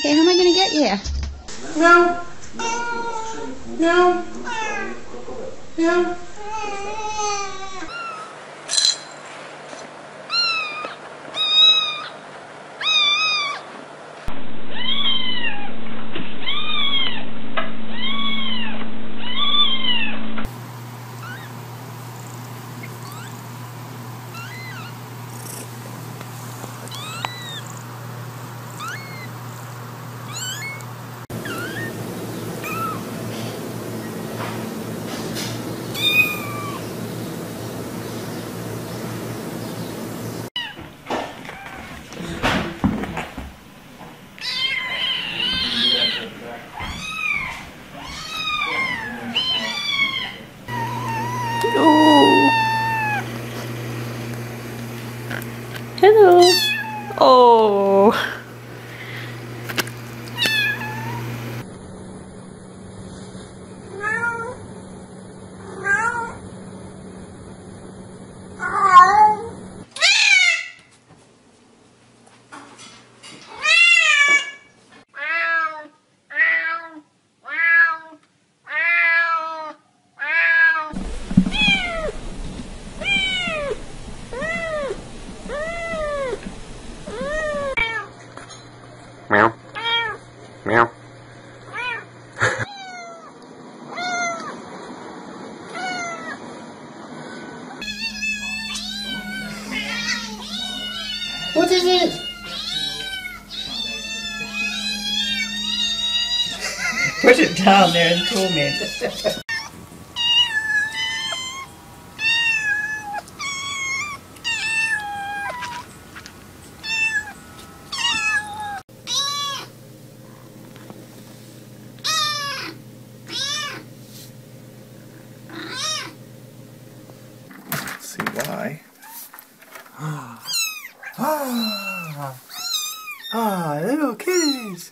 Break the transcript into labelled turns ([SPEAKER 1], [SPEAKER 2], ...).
[SPEAKER 1] Okay, how am I going to get you?
[SPEAKER 2] No. No. No.
[SPEAKER 1] Hello. Oh.
[SPEAKER 3] Meow.
[SPEAKER 2] What is it?
[SPEAKER 4] Put it down there and torment.
[SPEAKER 5] see why. Ah, ah, ah, little kitties!